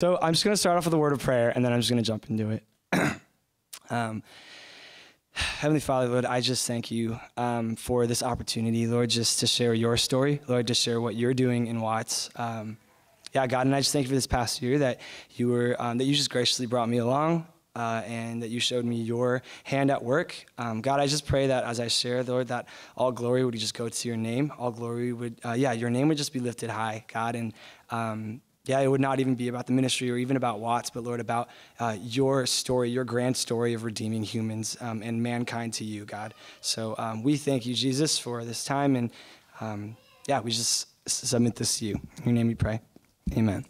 So I'm just going to start off with a word of prayer, and then I'm just going to jump into it. um, Heavenly Father, Lord, I just thank you um, for this opportunity, Lord, just to share your story, Lord, to share what you're doing in Watts. Um, yeah, God, and I just thank you for this past year that you were um, that you just graciously brought me along. Uh, and that you showed me your hand at work. Um, God, I just pray that as I share, Lord, that all glory would just go to your name. All glory would, uh, yeah, your name would just be lifted high, God. And um, yeah, it would not even be about the ministry or even about Watts, but Lord, about uh, your story, your grand story of redeeming humans um, and mankind to you, God. So um, we thank you, Jesus, for this time. And um, yeah, we just submit this to you. In your name we pray. Amen.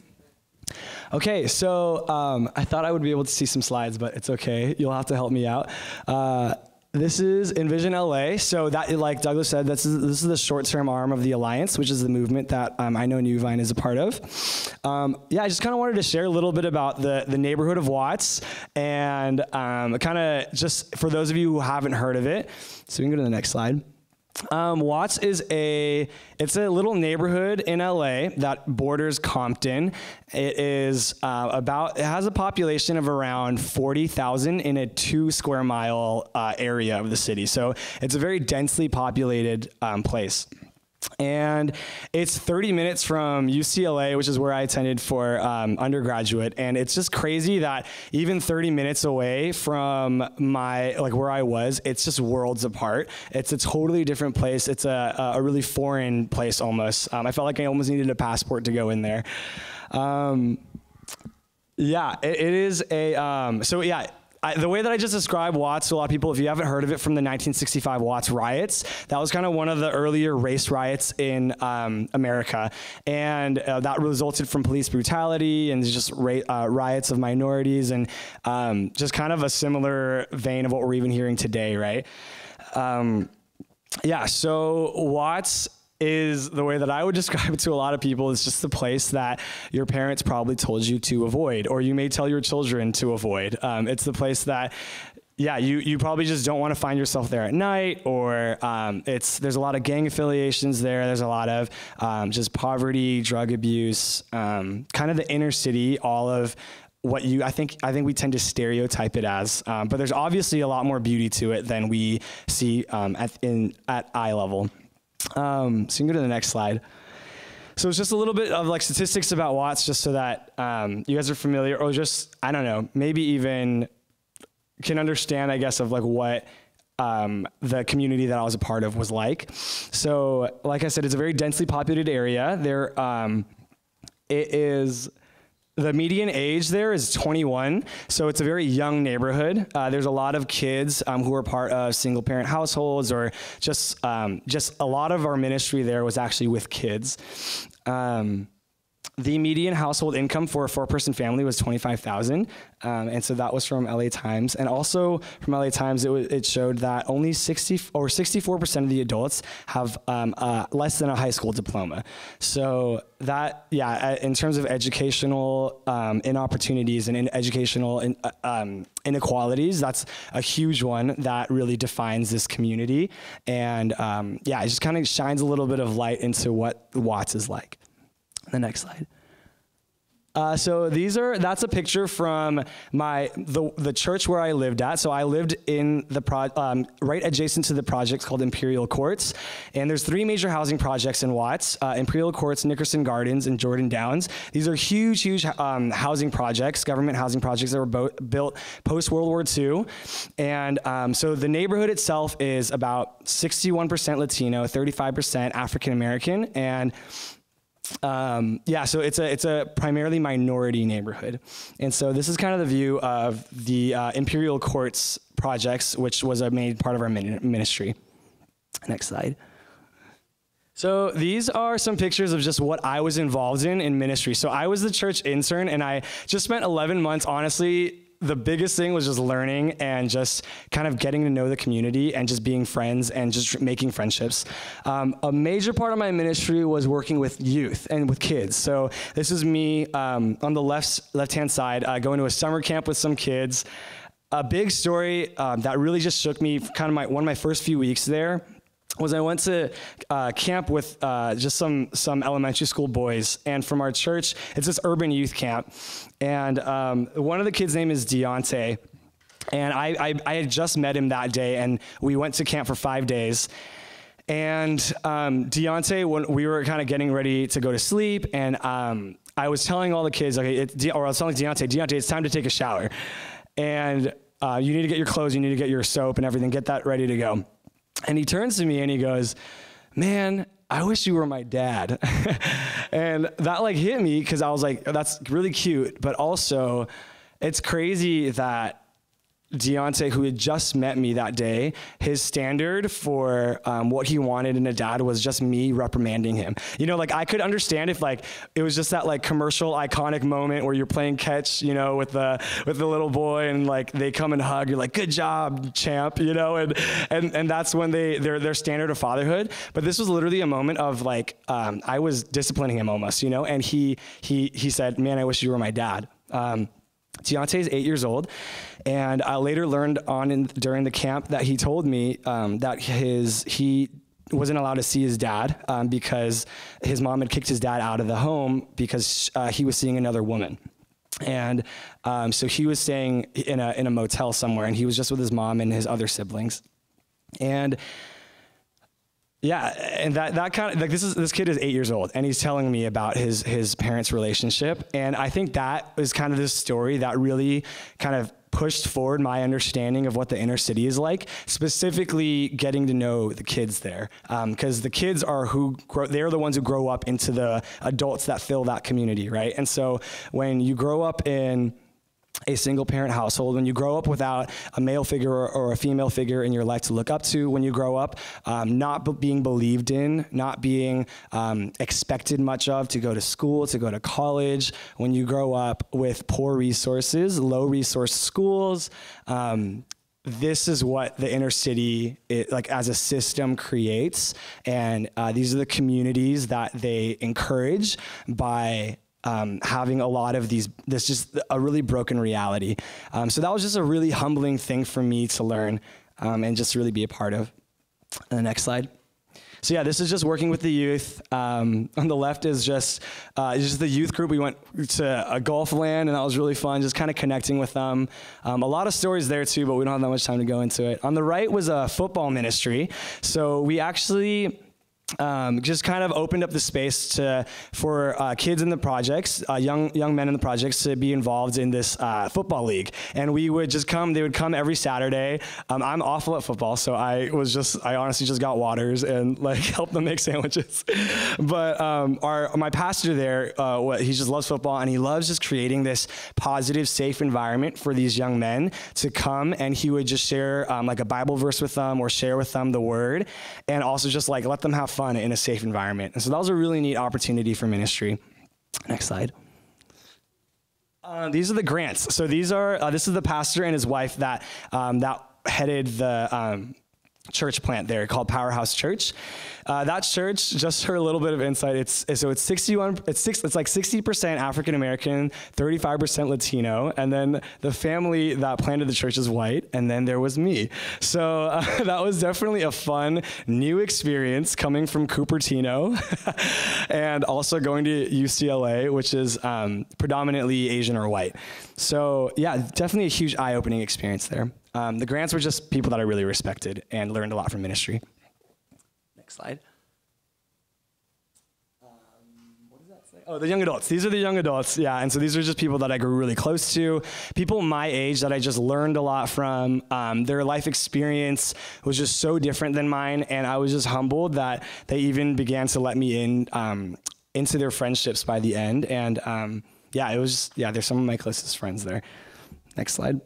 Okay, so um, I thought I would be able to see some slides, but it's okay. You'll have to help me out. Uh, this is Envision LA. So that, like Douglas said, this is, this is the short-term arm of the Alliance, which is the movement that um, I know New Vine is a part of. Um, yeah, I just kind of wanted to share a little bit about the, the neighborhood of Watts and um, kind of just for those of you who haven't heard of it. So we can go to the next slide. Um, Watts is a it's a little neighborhood in LA that borders Compton. It is uh, about it has a population of around forty thousand in a two square mile uh, area of the city. So it's a very densely populated um, place. And it's 30 minutes from UCLA, which is where I attended for um, undergraduate. And it's just crazy that even 30 minutes away from my, like where I was, it's just worlds apart. It's a totally different place. It's a, a really foreign place almost. Um, I felt like I almost needed a passport to go in there. Um, yeah, it, it is a, um, so yeah, I, the way that I just described Watts to a lot of people, if you haven't heard of it from the 1965 Watts riots, that was kind of one of the earlier race riots in um, America. And uh, that resulted from police brutality and just uh, riots of minorities and um, just kind of a similar vein of what we're even hearing today, right? Um, yeah, so Watts is the way that I would describe it to a lot of people is just the place that your parents probably told you to avoid, or you may tell your children to avoid. Um, it's the place that yeah, you, you probably just don't want to find yourself there at night, or um, it's there's a lot of gang affiliations there. There's a lot of um, just poverty, drug abuse, um, kind of the inner city. All of what you I think I think we tend to stereotype it as, um, but there's obviously a lot more beauty to it than we see um, at in at eye level. Um, so you can go to the next slide. So it's just a little bit of like statistics about Watts, just so that um, you guys are familiar, or just I don't know, maybe even can understand, I guess, of like what um, the community that I was a part of was like. So, like I said, it's a very densely populated area. There, um, it is the median age there is 21, so it's a very young neighborhood. Uh, there's a lot of kids um, who are part of single parent households, or just um, just a lot of our ministry there was actually with kids. Um, the median household income for a four-person family was 25,000, um, and so that was from LA Times. And also from LA Times, it, it showed that only 60 or 64% of the adults have um, uh, less than a high school diploma. So that, yeah, in terms of educational um, inopportunities and in educational in, uh, um, inequalities, that's a huge one that really defines this community. And um, yeah, it just kind of shines a little bit of light into what Watts is like. The next slide. Uh, so these are that's a picture from my the the church where I lived at. So I lived in the pro, um, right adjacent to the projects called Imperial Courts, and there's three major housing projects in Watts: uh, Imperial Courts, Nickerson Gardens, and Jordan Downs. These are huge, huge um, housing projects, government housing projects that were built post World War II, and um, so the neighborhood itself is about 61% Latino, 35% African American, and um, yeah, so it's a it's a primarily minority neighborhood, and so this is kind of the view of the uh, Imperial Courts projects, which was a main part of our ministry. Next slide. So these are some pictures of just what I was involved in in ministry. So I was the church intern, and I just spent 11 months, honestly, the biggest thing was just learning and just kind of getting to know the community and just being friends and just making friendships. Um, a major part of my ministry was working with youth and with kids. So this is me um, on the left left hand side uh, going to a summer camp with some kids. A big story um, that really just shook me, kind of my one of my first few weeks there was I went to uh, camp with uh, just some some elementary school boys, and from our church, it's this urban youth camp, and um, one of the kids' name is Deontay, and I, I I had just met him that day, and we went to camp for five days. And um, Deontay, when we were kind of getting ready to go to sleep, and um, I was telling all the kids, okay, it, or I was telling Deontay, Deontay, it's time to take a shower, and uh, you need to get your clothes, you need to get your soap and everything, get that ready to go. And he turns to me and he goes, Man, I wish you were my dad. and that like hit me because I was like, That's really cute. But also, it's crazy that Deontay, who had just met me that day, his standard for um, what he wanted in a dad was just me reprimanding him. You know, like I could understand if like it was just that like commercial iconic moment where you're playing catch, you know, with the with the little boy and like they come and hug, you're like, good job, champ, you know, and and and that's when they their their standard of fatherhood. But this was literally a moment of like um, I was disciplining him almost, you know, and he he he said, man, I wish you were my dad. Um, Deontay is eight years old, and I later learned on in, during the camp that he told me um, that his he wasn't allowed to see his dad um, because his mom had kicked his dad out of the home because uh, he was seeing another woman. And um, so he was staying in a, in a motel somewhere, and he was just with his mom and his other siblings. And yeah, and that that kind of like this is this kid is eight years old, and he's telling me about his his parents' relationship, and I think that is kind of this story that really kind of pushed forward my understanding of what the inner city is like, specifically getting to know the kids there. Because um, the kids are who grow, they're the ones who grow up into the adults that fill that community, right? And so when you grow up in a single parent household, when you grow up without a male figure or, or, a female figure in your life to look up to, when you grow up um, not being believed in, not being um, expected much of to go to school, to go to college, when you grow up with poor resources, low resource schools, um, this is what the inner city it, like as a system creates. And uh, these are the communities that they encourage by um, having a lot of these, this just a really broken reality. Um, so that was just a really humbling thing for me to learn um, and just really be a part of. And the next slide. So yeah, this is just working with the youth. Um, on the left is just uh, just the youth group. We went to a golf land, and that was really fun. Just kind of connecting with them. Um, a lot of stories there too, but we don't have that much time to go into it. On the right was a football ministry. So we actually um, just kind of opened up the space to for uh, kids in the projects, uh, young young men in the projects, to be involved in this uh, football league. And we would just come. They would come every Saturday. Um, I'm awful at football, so I was just I honestly just got waters and like helped them make sandwiches. but um, our my pastor there, uh, what, he just loves football and he loves just creating this positive, safe environment for these young men to come. And he would just share um, like a Bible verse with them or share with them the Word, and also just like let them have fun in a safe environment. And so that was a really neat opportunity for ministry. Next slide. Uh, these are the Grants. So these are uh, this is the pastor and his wife that um, that headed the um, church plant there called Powerhouse Church. Uh, that church, just for a little bit of insight, it's so it's 61, it's six, it's like 60% African American, 35% Latino, and then the family that planted the church is white, and then there was me. So uh, that was definitely a fun new experience coming from Cupertino, and also going to UCLA, which is um, predominantly Asian or white. So yeah, definitely a huge eye-opening experience there. Um, the Grants were just people that I really respected and learned a lot from ministry. Next slide. Um, what does that say? Oh, the young adults. These are the young adults, yeah. And so these are just people that I grew really close to, people my age that I just learned a lot from. Um, their life experience was just so different than mine, and I was just humbled that they even began to let me in um, into their friendships by the end. And um, yeah, it was yeah. They're some of my closest friends there. Next slide.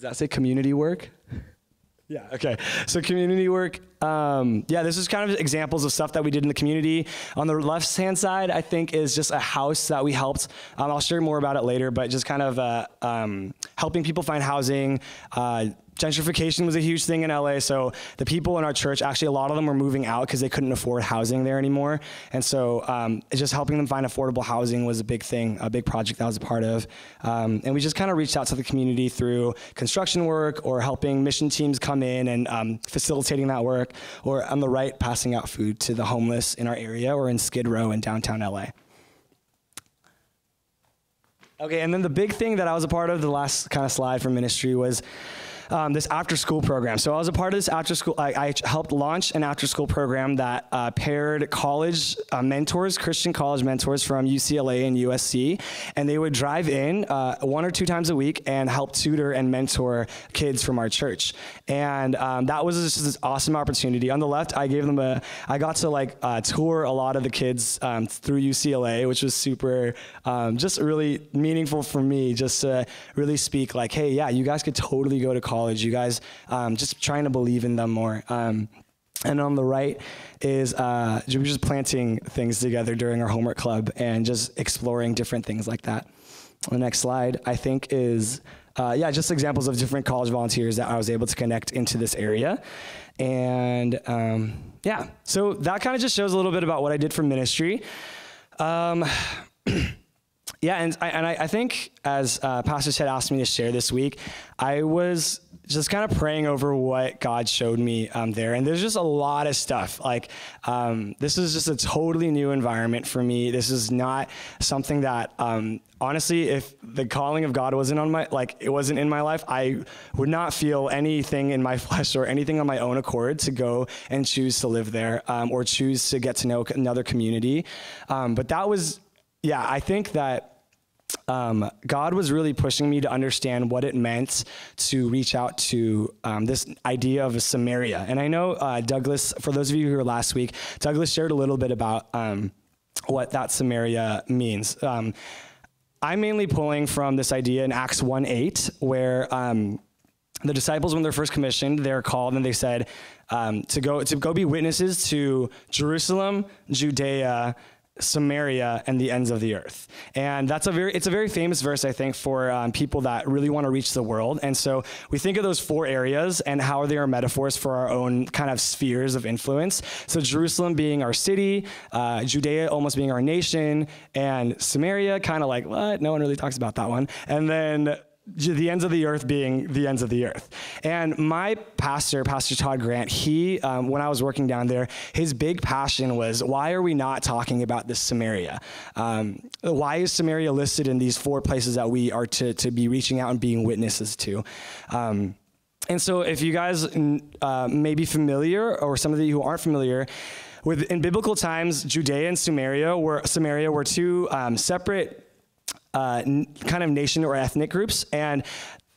Does that say community work? yeah, okay. So community work, um, yeah, this is kind of examples of stuff that we did in the community. On the left hand side, I think is just a house that we helped. Um, I'll share more about it later, but just kind of uh, um, helping people find housing. Uh, gentrification was a huge thing in LA. So the people in our church, actually, a lot of them were moving out because they couldn't afford housing there anymore. And so um, just helping them find affordable housing was a big thing, a big project that I was a part of. Um, and we just kind of reached out to the community through construction work or helping mission teams come in and um, facilitating that work, or on the right, passing out food to the homeless in our area or in Skid Row in downtown LA. Okay, and then the big thing that I was a part of, the last kind of slide for ministry was um, this after school program. So I was a part of this after school, I, I helped launch an after school program that uh, paired college uh, mentors, Christian college mentors from UCLA and USC, and they would drive in uh, one or two times a week and help tutor and mentor kids from our church. And um, that was just this awesome opportunity. On the left, I gave them a, I got to like uh, tour a lot of the kids um, through UCLA, which was super, um, just really meaningful for me, just to really speak like, hey, yeah, you guys could totally go to college college. You guys um, just trying to believe in them more. Um, and on the right is uh, we're just planting things together during our homework club and just exploring different things like that. The next slide, I think, is uh, yeah, just examples of different college volunteers that I was able to connect into this area. And um, yeah, so that kind of just shows a little bit about what I did for ministry. Um, yeah, and I, and I, I think as uh, Pastor Ted asked me to share this week, I was just kind of praying over what God showed me um, there. And there's just a lot of stuff. Like, um, this is just a totally new environment for me. This is not something that, um, honestly, if the calling of God wasn't on my, like, it wasn't in my life, I would not feel anything in my flesh or anything on my own accord to go and choose to live there um, or choose to get to know another community. Um, but that was, yeah, I think that um, God was really pushing me to understand what it meant to reach out to um, this idea of a Samaria. And I know uh, Douglas, for those of you who were last week, Douglas shared a little bit about um, what that Samaria means. Um, I'm mainly pulling from this idea in Acts 1 8, where um, the disciples, when they're first commissioned, they're called and they said um, to go to go be witnesses to Jerusalem, Judea, Samaria and the ends of the earth. And that's a very, it's a very famous verse, I think, for um, people that really want to reach the world. And so we think of those four areas and how they are metaphors for our own kind of spheres of influence. So Jerusalem being our city, uh, Judea almost being our nation, and Samaria kind of like, what? No one really talks about that one. And then the ends of the earth being the ends of the earth. And my pastor, Pastor Todd Grant, he, um, when I was working down there, his big passion was why are we not talking about this Samaria? Um, why is Samaria listed in these four places that we are to, to be reaching out and being witnesses to? Um, and so, if you guys uh, may be familiar, or some of you who aren't familiar, with in biblical times, Judea and Samaria were Samaria were two um, separate kind of nation or ethnic groups, and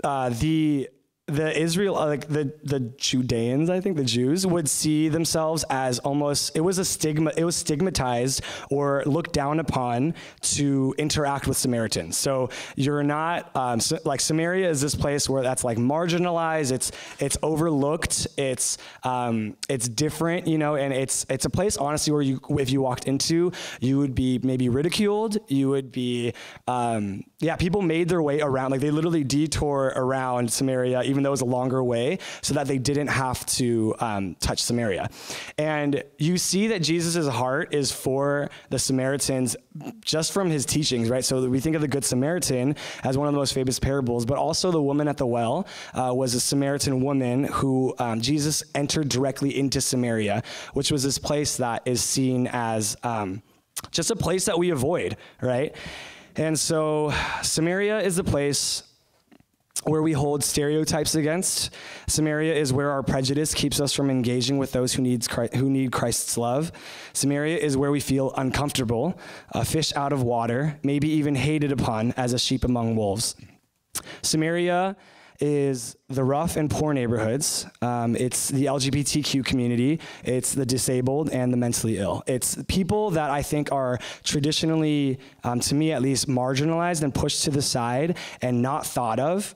uh, the the Israel, uh, like the the Judeans, I think the Jews would see themselves as almost it was a stigma, it was stigmatized or looked down upon to interact with Samaritans. So you're not um, so, like Samaria is this place where that's like marginalized, it's it's overlooked, it's um, it's different, you know, and it's it's a place honestly where you if you walked into, you would be maybe ridiculed, you would be um, yeah, people made their way around, like they literally detour around Samaria even though it was a longer way, so that they didn't have to um, touch Samaria. And you see that Jesus' heart is for the Samaritans just from his teachings, right? So we think of the Good Samaritan as one of the most famous parables, but also the woman at the well uh, was a Samaritan woman who um, Jesus entered directly into Samaria, which was this place that is seen as um, just a place that we avoid, right? And so Samaria is the place where we hold stereotypes against. Samaria is where our prejudice keeps us from engaging with those who, needs Christ, who need Christ's love. Samaria is where we feel uncomfortable, a fish out of water, maybe even hated upon as a sheep among wolves. Samaria is the rough and poor neighborhoods. Um, it's the LGBTQ community. It's the disabled and the mentally ill. It's people that I think are traditionally, um, to me at least, marginalized and pushed to the side and not thought of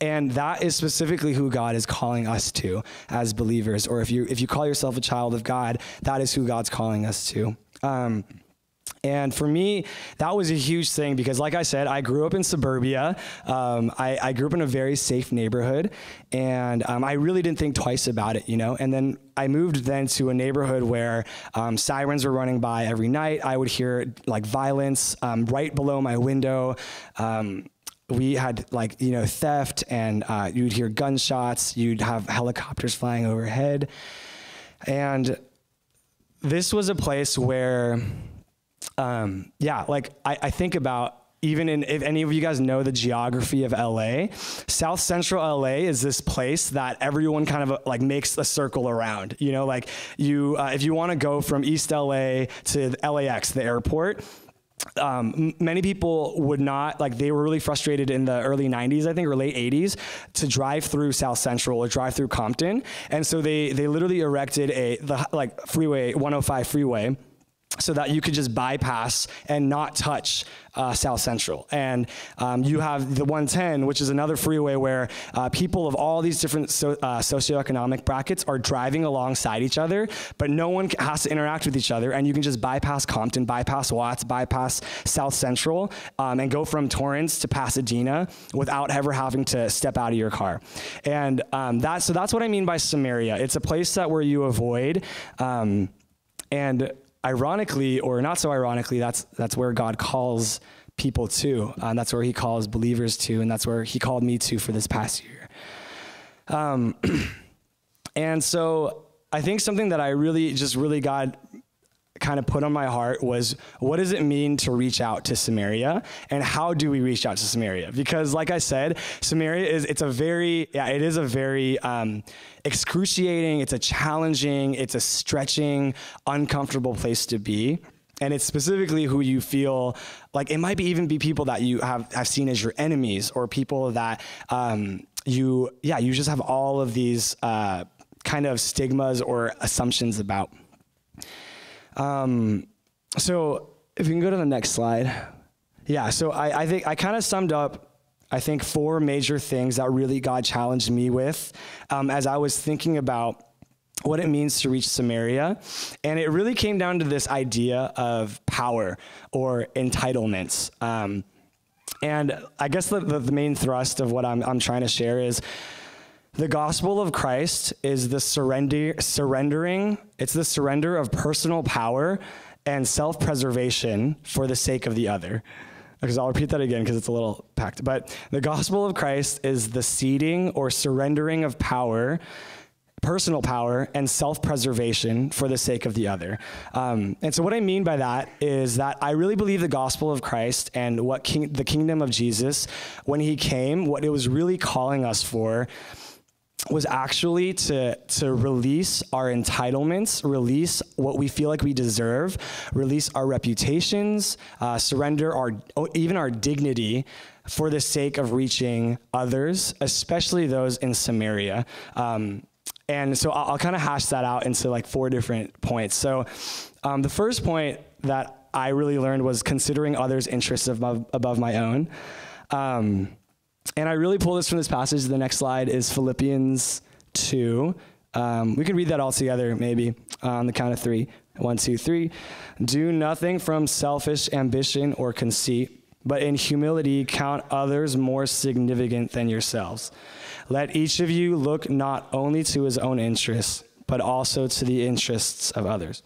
And that is specifically who God is calling us to as believers. Or if you if you call yourself a child of God, that is who God's calling us to. Um, and for me, that was a huge thing because, like I said, I grew up in suburbia. Um, I, I, grew up in a very safe neighborhood, and um, I really didn't think twice about it, you know. And then I moved then to a neighborhood where um, sirens were running by every night. I would hear like violence um, right below my window um, we had like you know theft and uh, you'd hear gunshots you'd have helicopters flying overhead and this was a place where um, yeah, like I, I think about even in if any of you guys know the geography of LA, South Central LA is this place that everyone kind of like makes a circle around. You know, like you uh, if you want to go from East LA to LAX, the airport. Um, many people would not like they were really frustrated in the early 90s i think or late 80s to drive through south central or drive through compton and so they they literally erected a the like freeway 105 freeway so that you could just bypass and not touch uh, South Central. And um, you have the 110, which is another freeway where uh, people of all these different so, uh, socioeconomic brackets are driving alongside each other, but no one has to interact with each other. And you can just bypass Compton, bypass Watts, bypass South Central, um, and go from Torrance to Pasadena without ever having to step out of your car. And um, that, so that's what I mean by Samaria. It's a place that where you avoid. Um, and ironically, or not so ironically, that's that's where God calls people to. and that's where He calls believers to, and that's where He called me to for this past year. Um, and so I think something that I really just really God kind of put on my heart was what does it mean to reach out to Samaria and how do we reach out to Samaria? Because like I said, Samaria is it's a very yeah it is a very um, excruciating, it's a challenging, it's a stretching, uncomfortable place to be. And it's specifically who you feel like it might be even be people that you have, have seen as your enemies or people that um, you, yeah, you just have all of these uh, kind of stigmas or assumptions about. Um, so if you can go to the next slide. Yeah, so I, I think I kind of summed up I think four major things that really God challenged me with um, as I was thinking about what it means to reach Samaria. And it really came down to this idea of power or entitlements. Um, and I guess the, the, the, main thrust of what I'm, I'm trying to share is the gospel of Christ is the surrender, surrendering, it's the surrender of personal power and self preservation for the sake of the other. Because I'll repeat that again because it's a little packed. But the gospel of Christ is the ceding or surrendering of power personal power and self preservation for the sake of the other. Um, and so, what I mean by that is that I really believe the gospel of Christ and what king, the kingdom of Jesus, when he came, what it was really calling us for was actually to, to release our entitlements, release what we feel like we deserve, release our reputations, uh, surrender our even our dignity for the sake of reaching others, especially those in Samaria. Um, and so I'll, I'll kind of hash that out into like four different points. So um, the first point that I really learned was considering others' interests above, above my own. Um, and I really pull this from this passage. The next slide is Philippians 2. Um, we can read that all together, maybe, on the count of three. One, two, three. Do nothing from selfish ambition or conceit, but in humility count others more significant than yourselves. Let each of you look not only to his own interests, but also to the interests of others.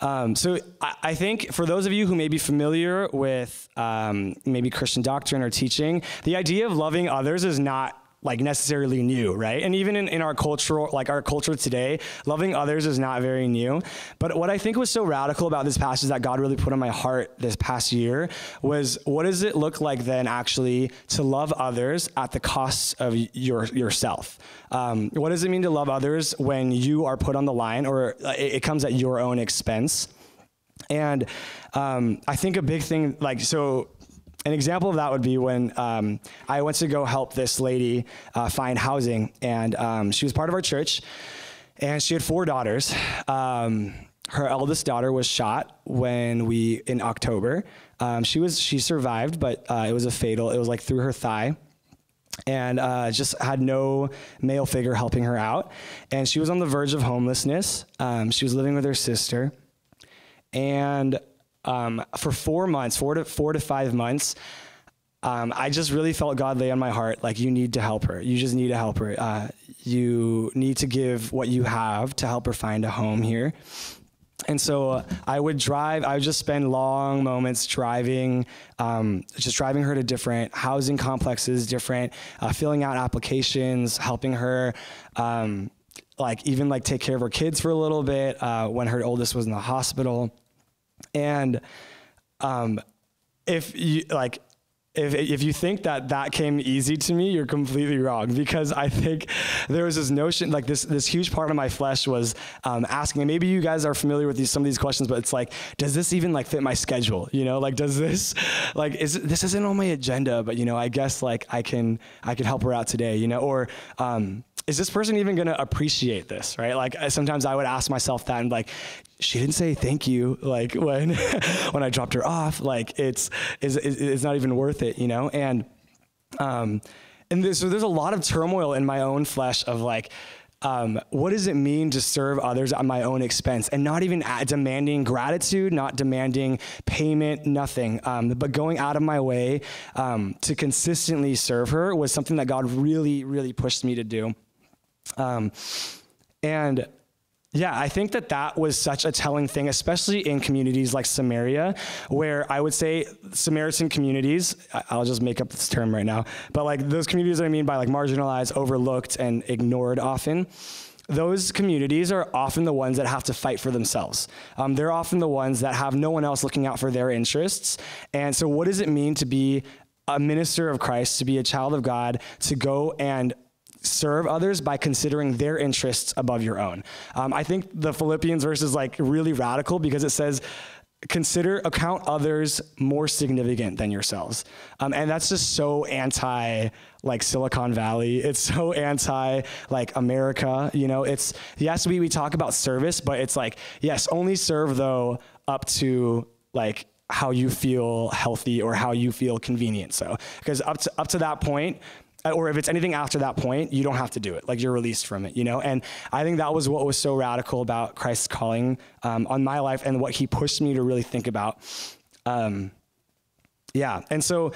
Um, so I, I, think for those of you who may be familiar with um, maybe Christian doctrine or teaching, the idea of loving others is not like necessarily new, right? And even in, in our cultural, like our culture today, loving others is not very new. But what I think was so radical about this passage that God really put on my heart this past year was what does it look like then actually to love others at the cost of your yourself? Um, what does it mean to love others when you are put on the line or it, it comes at your own expense? And um, I think a big thing, like, so an example of that would be when um, I went to go help this lady uh, find housing, and um, she was part of our church, and she had four daughters. Um, her eldest daughter was shot when we in October. Um, she was she survived, but uh, it was a fatal. It was like through her thigh. and uh, just had no male figure helping her out. And she was on the verge of homelessness. Um, she was living with her sister. And um, for four months, four to, four to five months, um, I just really felt God lay on my heart, like, you need to help her. You just need to help her. Uh, you need to give what you have to help her find a home here. And so uh, I would drive, I would just spend long moments driving, um, just driving her to different housing complexes, different, uh, filling out applications, helping her, um, like even like take care of her kids for a little bit uh, when her oldest was in the hospital. And um, if you like, if, if you think that that came easy to me, you're completely wrong because I think there was this notion, like this, this huge part of my flesh was um, asking, maybe you guys are familiar with these, some of these questions, but it's like, does this even like fit my schedule? You know, like, does this, like, is this isn't on my agenda, but you know, I guess like I can, I can help her out today, you know, or, um, is this person even to appreciate this right like sometimes i would ask myself that and like she didn't say thank you like when when I dropped her off like it's is it's not even worth it you know and um and there's, so there's a lot of turmoil in my own flesh of like um, what does it mean to serve others at my own expense and not even demanding gratitude, not demanding payment, nothing, um, but going out of my way um, to consistently serve her was something that God really, really pushed me to do. Um, and yeah, I think that that was such a telling thing, especially in communities like Samaria, where I would say Samaritan communities, I'll just make up this term right now, but like those communities that I mean by like marginalized, overlooked, and ignored often those communities are often the ones that have to fight for themselves. Um, they're often the ones that have no one else looking out for their interests. And so, what does it mean to be a minister of Christ, to be a child of God, to go and serve others by considering their interests above your own. Um, I think the Philippians verse is like really radical because it says, consider account others more significant than yourselves. Um, and that's just so anti like silicon valley. It's so anti like america you know? It's yes we, we talk about service but it's like yes only serve though up to like how you feel healthy or how you feel convenient. So because up to up to that point or if it's anything after that point, you don't have to do it. Like you're released from it, you know? And I think that was what was so radical about Christ's calling um, on my life and what he pushed me to really think about. Um, yeah. And so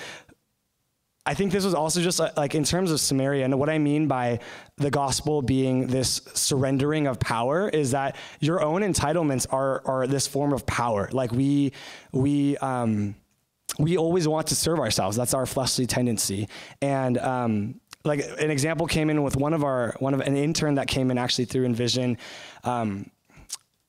I think this was also just uh, like in terms of Samaria, and what I mean by the gospel being this surrendering of power is that your own entitlements are are this form of power. Like we we um, we always want to serve ourselves. That's our fleshly tendency. And um, like an example came in with one of our one of an intern that came in actually through Envision. Um,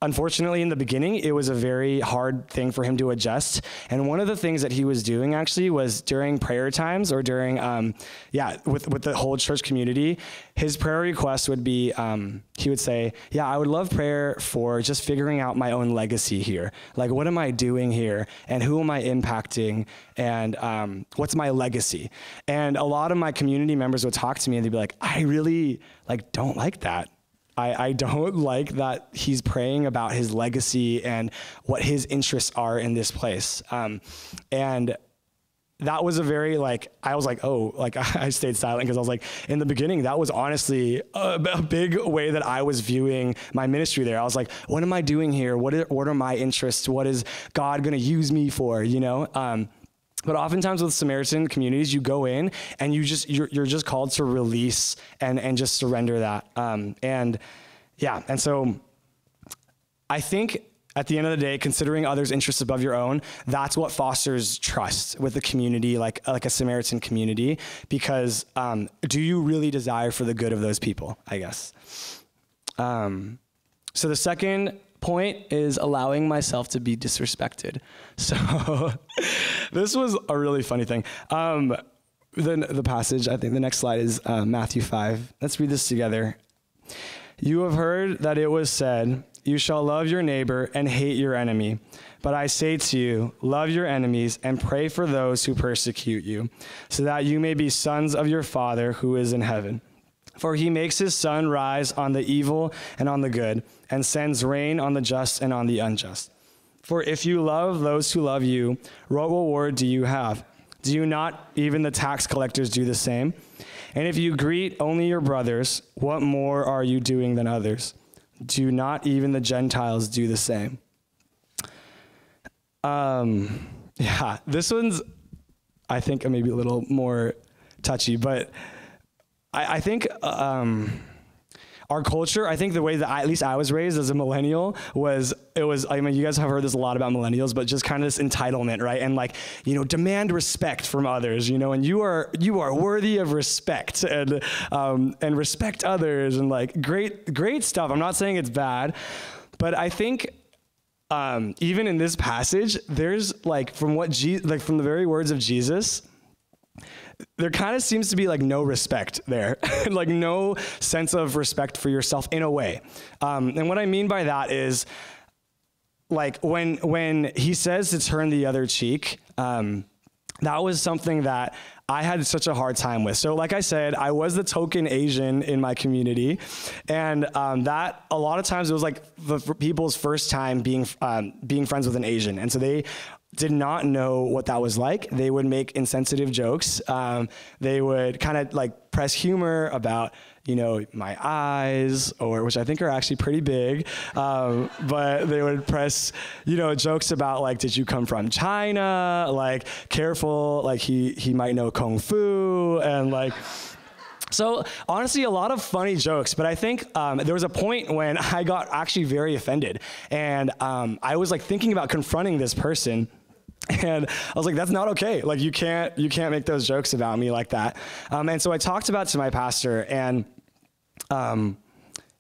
unfortunately in the beginning it was a very hard thing for him to adjust. And one of the things that he was doing actually was during prayer times or during um, yeah with, with the whole church community his prayer request would be um, he would say yeah i would love prayer for just figuring out my own legacy here. Like what am i doing here? And who am i impacting? And um, what's my legacy? And a lot of my community members would talk to me and they'd be like i really like don't like that I, I don't like that he's praying about his legacy and what his interests are in this place. Um, and that was a very like I was like oh like I stayed silent because I was like in the beginning that was honestly a, a, big way that I was viewing my ministry there. I was like, what am I doing here? What are, what are my interests? What is God going to use me for? You know. Um, but oftentimes with Samaritan communities, you go in and you just you're, you're just called to release and and just surrender that. Um, and yeah, and so I think at the end of the day, considering others' interests above your own, that's what fosters trust with the community, like like a Samaritan community. Because um, do you really desire for the good of those people? I guess. Um, so the second point is allowing myself to be disrespected. So this was a really funny thing. Um, the, the passage, I think the next slide is uh, Matthew 5. Let's read this together. You have heard that it was said, You shall love your neighbor and hate your enemy. But I say to you, love your enemies and pray for those who persecute you, so that you may be sons of your Father who is in heaven. For he makes his sun rise on the evil and on the good, and sends rain on the just and on the unjust. For if you love those who love you, what reward do you have? Do you not even the tax collectors do the same? And if you greet only your brothers, what more are you doing than others? Do not even the Gentiles do the same? Um, yeah, this one's, I think, maybe a little more touchy, but I, I think. Um, our culture, I think the way that I, at least I was raised as a millennial was it was I mean you guys have heard this a lot about millennials, but just kind of this entitlement, right? And like, you know, demand respect from others, you know, and you are you are worthy of respect and um, and respect others and like great great stuff. I'm not saying it's bad, but I think um, even in this passage, there's like from what Je- like from the very words of Jesus, there kind of seems to be like no respect there, like no sense of respect for yourself in a way. Um, and what I mean by that is, like when when he says to turn the other cheek, um, that was something that I had such a hard time with. So, like I said, I was the token Asian in my community, and um, that a lot of times it was like the people's first time being um, being friends with an Asian, and so they did not know what that was like. They would make insensitive jokes. Um, they would kind of like press humor about, you know, my eyes, or which I think are actually pretty big. Um, but they would press, you know, jokes about like, did you come from China? Like, careful, like he he might know kung fu, and like. So honestly, a lot of funny jokes, but I think um, there was a point when I got actually very offended, and um, I was like thinking about confronting this person, and I was like, that's not okay. Like you can't you can't make those jokes about me like that. Um, and so I talked about to my pastor, and um,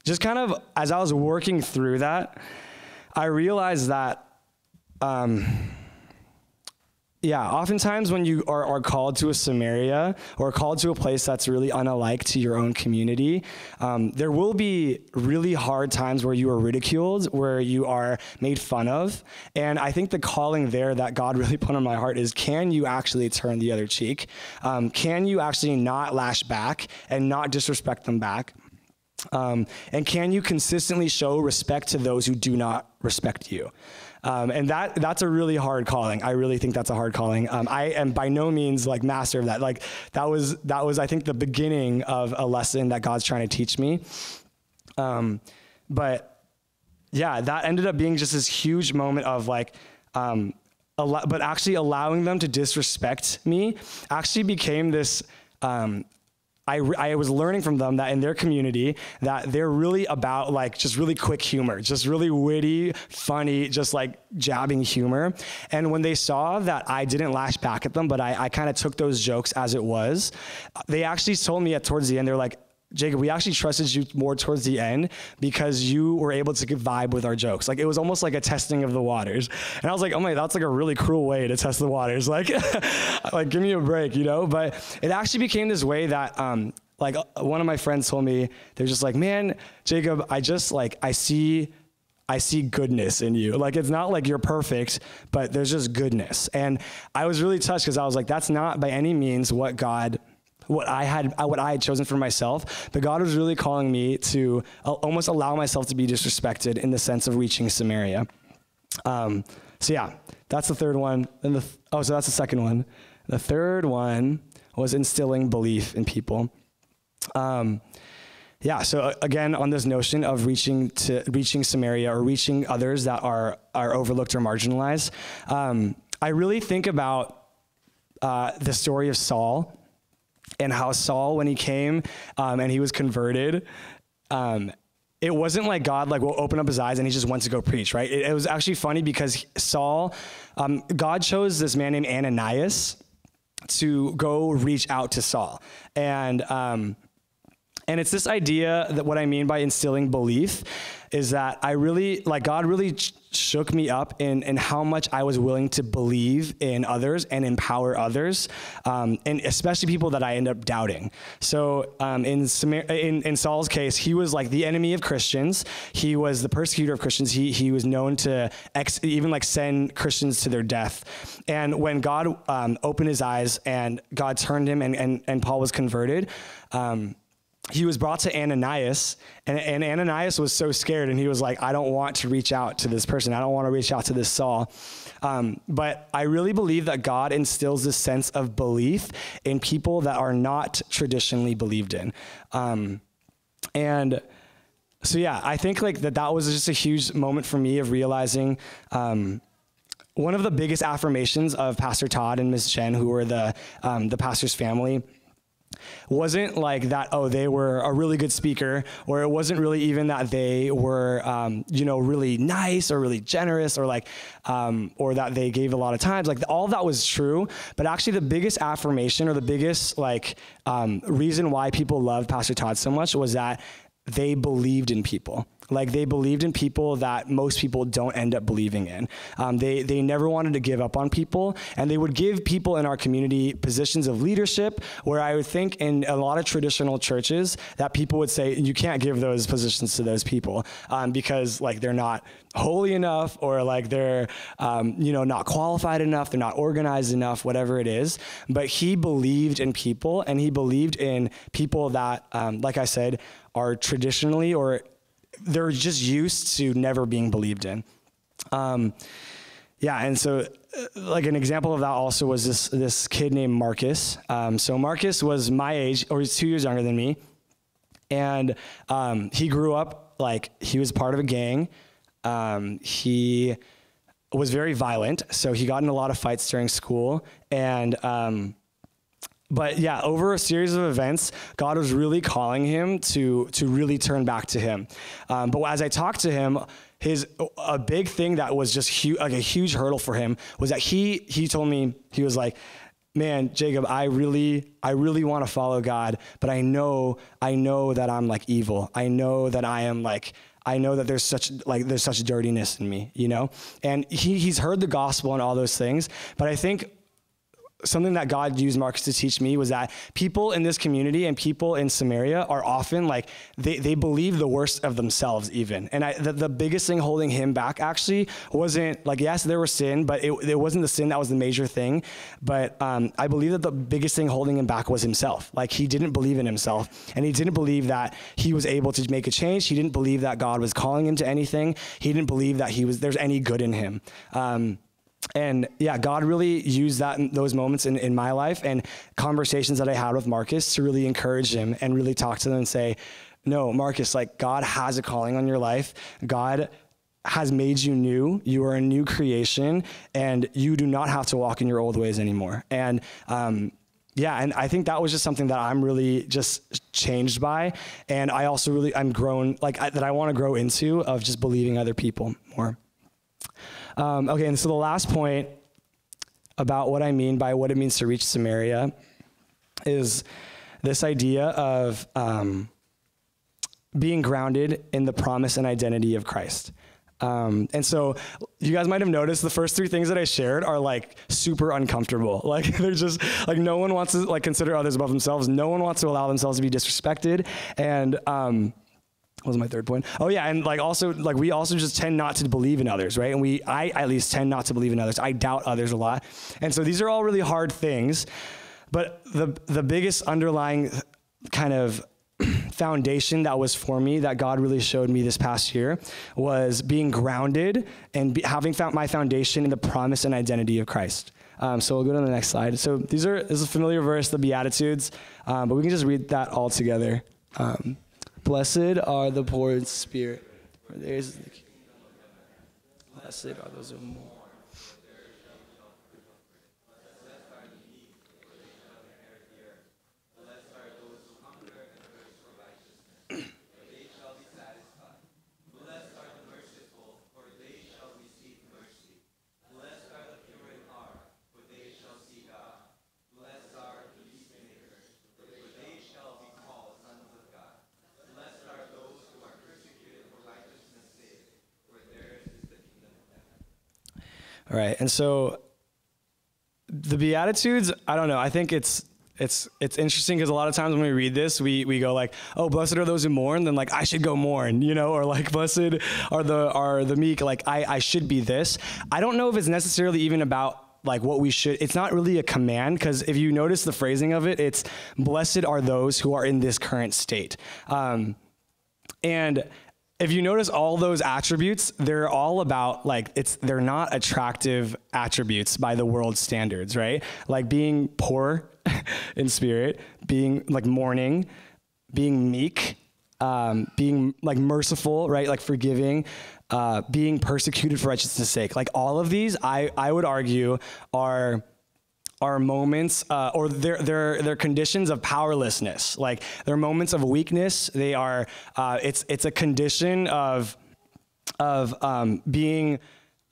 just kind of as I was working through that, I realized that. Um, yeah, oftentimes when you are, are called to a Samaria or called to a place that's really unalike to your own community, um, there will be really hard times where you are ridiculed, where you are made fun of. And I think the calling there that God really put on my heart is can you actually turn the other cheek? Um, can you actually not lash back and not disrespect them back? Um, and can you consistently show respect to those who do not respect you? Um, and that that's a really hard calling. I really think that's a hard calling. Um, I am by no means like master of that. Like that was that was I think the beginning of a lesson that God's trying to teach me. Um, but yeah, that ended up being just this huge moment of like. Um, but actually allowing them to disrespect me actually became this um, I, I was learning from them that in their community that they're really about like just really quick humor just really witty funny just like jabbing humor. And when they saw that i didn't lash back at them but i, I kind of took those jokes as it was they actually told me at towards the end they're like Jacob, we actually trusted you more towards the end because you were able to vibe with our jokes. Like it was almost like a testing of the waters. And I was like, oh my, that's like a really cruel way to test the waters. Like, like give me a break, you know? But it actually became this way that, um, like uh, one of my friends told me, they're just like, man, Jacob, I just like, I see I see goodness in you. Like it's not like you're perfect, but there's just goodness. And I was really touched because I was like, that's not by any means what God what I had what I had chosen for myself, but God was really calling me to almost allow myself to be disrespected in the sense of reaching Samaria. Um, so yeah, that's the third one. And the th- oh, so that's the second one. The third one was instilling belief in people. Um, yeah, so uh, again, on this notion of reaching to reaching Samaria or reaching others that are are overlooked or marginalized, um, I really think about uh, the story of Saul and how Saul, when he came um, and he was converted, um, it wasn't like God like will open up his eyes and he just went to go preach, right? It, it was actually funny because Saul, um, God chose this man named Ananias to go reach out to Saul, and um, and it's this idea that what I mean by instilling belief is that I really, like, God really ch- shook me up in, in how much I was willing to believe in others and empower others, um, and especially people that I end up doubting. So um, in, in, in Saul's case, he was like the enemy of Christians. He was the persecutor of Christians. He, he was known to even like send Christians to their death. And when God um, opened his eyes and God turned him and, and, and Paul was converted, um, he was brought to Ananias, and, and Ananias was so scared, and he was like, I don't want to reach out to this person. I don't want to reach out to this Saul. Um, but I really believe that God instills this sense of belief in people that are not traditionally believed in. Um, and so, yeah, I think like that that was just a huge moment for me of realizing. Um, one of the biggest affirmations of Pastor Todd and Ms. Chen, who were the um, the pastor's family, wasn't like that oh they were a really good speaker or it wasn't really even that they were um, you know really nice or really generous or like um, or that they gave a lot of times. Like all that was true but actually the biggest affirmation or the biggest like um, reason why people loved pastor todd so much was that they believed in people like they believed in people that most people don't end up believing in. Um, they they never wanted to give up on people, and they would give people in our community positions of leadership. Where I would think in a lot of traditional churches that people would say you can't give those positions to those people um, because like they're not holy enough or like they're um, you know not qualified enough they're not organized enough whatever it is but he believed in people and he believed in people that um, like i said are traditionally or they're just used to never being believed in. Um, yeah, and so uh, like an example of that also was this this kid named Marcus. Um, so Marcus was my age, or he's two years younger than me, and um, he grew up like he was part of a gang. Um, he was very violent, so he got in a lot of fights during school, and um, but yeah, over a series of events, God was really calling him to to really turn back to Him. Um, but as I talked to him, his a big thing that was just like a huge hurdle for him was that he he told me he was like, man, Jacob, I really I really want to follow God, but I know I know that I'm like evil. I know that I am like I know that there's such like there's such dirtiness in me, you know? And he he's heard the gospel and all those things, but I think something that God used Marcus to teach me was that people in this community and people in Samaria are often like they, they believe the worst of themselves even. And I, the, the biggest thing holding him back actually wasn't like, yes, there was sin, but it, it wasn't the sin that was the major thing. But um, I believe that the biggest thing holding him back was himself. Like he didn't believe in himself and he didn't believe that he was able to make a change. He didn't believe that God was calling him to anything. He didn't believe that he was, there's any good in him. Um, and yeah, God really used that in those moments in, in my life and conversations that I had with Marcus to really encourage him and really talk to them and say, no, Marcus, like God has a calling on your life. God has made you new. You are a new creation, and you do not have to walk in your old ways anymore. And um, yeah, and I think that was just something that I'm really just changed by, and I also really I'm grown like I, that I want to grow into of just believing other people more. Um, okay, and so the last point about what I mean by what it means to reach Samaria is this idea of um, being grounded in the promise and identity of Christ. Um, and so you guys might have noticed the first three things that I shared are like super uncomfortable. Like they're just like no one wants to like consider others above themselves. No one wants to allow themselves to be disrespected. And um, was my third point? Oh yeah, and like also like we also just tend not to believe in others, right? And we I at least tend not to believe in others. I doubt others a lot. And so these are all really hard things. But the the biggest underlying kind of foundation that was for me that God really showed me this past year was being grounded and be, having found my foundation in the promise and identity of Christ. Um, so we'll go to the next slide. So these are this is a familiar verse, the Beatitudes, um, but we can just read that all together. Um, Blessed are the poor in spirit, for theirs is the kingdom. Blessed are those who mourn. All right. And so the Beatitudes, I don't know. I think it's it's it's interesting because a lot of times when we read this, we we go like, "Oh, blessed are those who mourn," then like I should go mourn, you know, or like blessed are the are the meek, like I I should be this. I don't know if it's necessarily even about like what we should it's not really a command because if you notice the phrasing of it it's blessed are those who are in this current state um, and if you notice all those attributes they're all about like it's they're not attractive attributes by the world standards right? Like being poor in spirit being like mourning being meek um, being like merciful right? Like forgiving uh, being persecuted for righteousness sake. Like all of these i i would argue are are moments uh, or they're, they're, they're conditions of powerlessness. Like they're moments of weakness they are uh, it's it's a condition of of um, being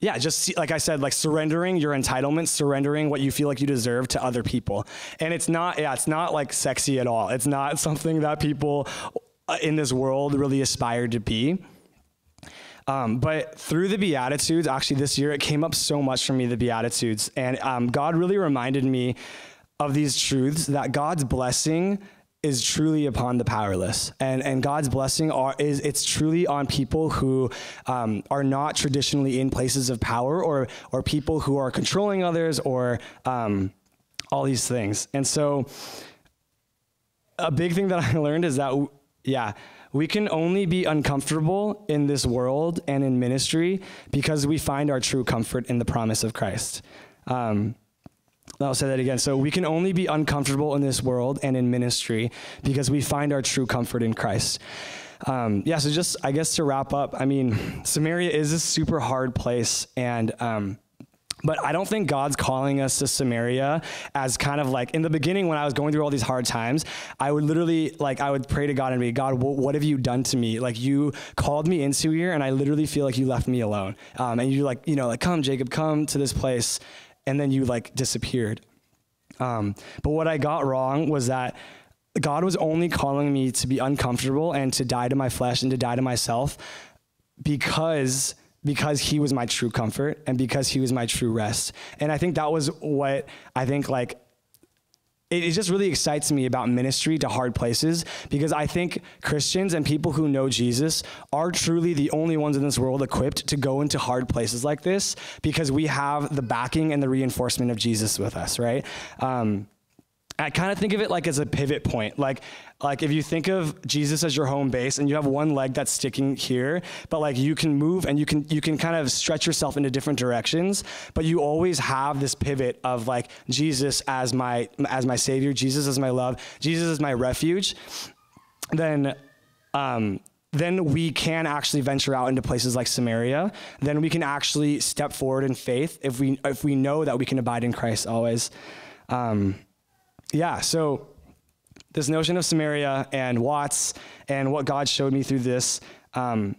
yeah just like i said like surrendering your entitlements surrendering what you feel like you deserve to other people. And it's not yeah it's not like sexy at all. It's not something that people uh, in this world really aspire to be um, but through the Beatitudes, actually this year, it came up so much for me, the Beatitudes. And um, God really reminded me of these truths that God's blessing is truly upon the powerless and and god's blessing are is it's truly on people who um, are not traditionally in places of power or or people who are controlling others or um, all these things and so a big thing that i learned is that yeah we can only be uncomfortable in this world and in ministry because we find our true comfort in the promise of Christ. Um, I'll say that again. So we can only be uncomfortable in this world and in ministry because we find our true comfort in Christ. Um, yeah, so just, I guess to wrap up, I mean, Samaria is a super hard place, and um, but I don't think God's calling us to Samaria as kind of like in the beginning when I was going through all these hard times, I would literally like I would pray to God and be, God, what, what have you done to me? Like you called me into here, and I literally feel like you left me alone. Um, and you like you know like come Jacob, come to this place, and then you like disappeared. Um, but what I got wrong was that God was only calling me to be uncomfortable and to die to my flesh and to die to myself because because he was my true comfort and because he was my true rest. And I think that was what I think like it, it just really excites me about ministry to hard places because I think Christians and people who know Jesus are truly the only ones in this world equipped to go into hard places like this because we have the backing and the reinforcement of Jesus with us, right? Um, I kind of think of it like as a pivot point. Like, like if you think of Jesus as your home base and you have one leg that's sticking here, but like you can move and you can you can kind of stretch yourself into different directions, but you always have this pivot of like Jesus as my as my savior, Jesus as my love, Jesus as my refuge. Then um, then we can actually venture out into places like Samaria. Then we can actually step forward in faith if we if we know that we can abide in Christ always. Um, yeah, so this notion of Samaria and Watts and what God showed me through this, um,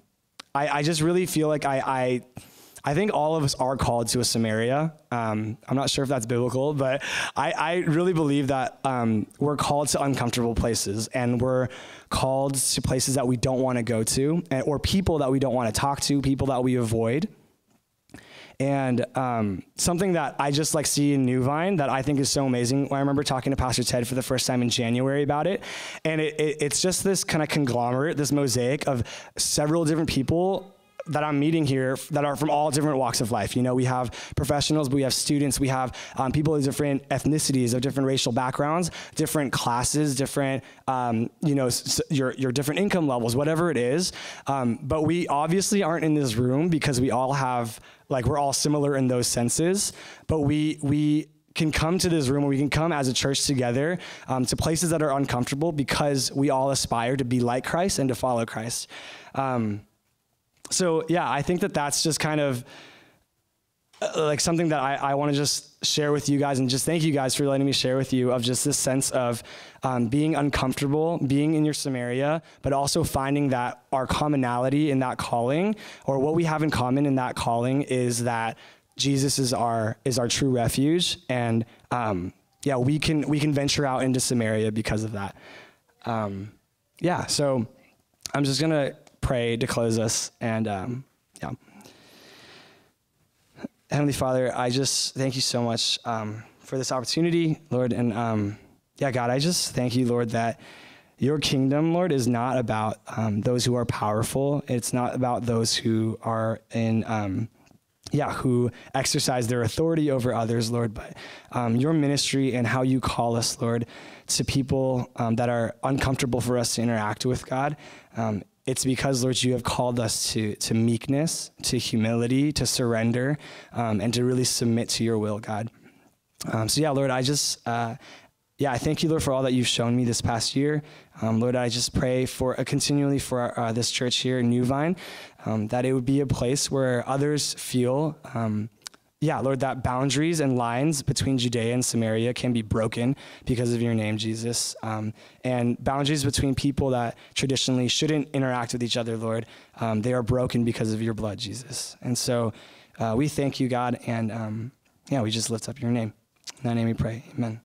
I, I, just really feel like I, I, I, think all of us are called to a Samaria. Um, I'm not sure if that's biblical, but I, I really believe that um, we're called to uncomfortable places and we're called to places that we don't want to go to or people that we don't want to talk to, people that we avoid. And um, something that I just like see in New Vine that I think is so amazing. I remember talking to Pastor Ted for the first time in January about it, and it, it, it's just this kind of conglomerate, this mosaic of several different people that I'm meeting here that are from all different walks of life. You know, we have professionals, but we have students, we have um, people of different ethnicities, of different racial backgrounds, different classes, different, um, you know, your, your different income levels, whatever it is. Um, but we obviously aren't in this room because we all have, like, we're all similar in those senses, but we, we, can come to this room, or we can come as a church together um, to places that are uncomfortable because we all aspire to be like Christ and to follow Christ. Um, so yeah, I think that that's just kind of uh, like something that I, I want to just share with you guys and just thank you guys for letting me share with you of just this sense of um, being uncomfortable, being in your Samaria, but also finding that our commonality in that calling or what we have in common in that calling is that Jesus is our is our true refuge and um, yeah we can we can venture out into Samaria because of that. Um, yeah, so I'm just gonna pray to close us. And um, yeah. Heavenly Father, I just thank you so much um, for this opportunity, Lord. And um, yeah, God, I just thank you, Lord, that your kingdom, Lord, is not about um, those who are powerful. It's not about those who are in um, yeah, who exercise their authority over others, Lord, but um, your ministry and how you call us, Lord, to people um, that are uncomfortable for us to interact with, God. It's because, Lord, you have called us to, to meekness, to humility, to surrender, um, and to really submit to your will, God. Um, so, yeah, Lord, I just, uh, yeah, I thank you, Lord, for all that you've shown me this past year. Um, Lord, I just pray for uh, continually for uh, this church here, in New Vine, um, that it would be a place where others feel, um, yeah, Lord, that boundaries and lines between Judea and Samaria can be broken because of your name, Jesus. Um, and boundaries between people that traditionally shouldn't interact with each other, Lord, um, they are broken because of your blood, Jesus. And so uh, we thank you, God, and um, yeah, we just lift up your name. In that name we pray. Amen.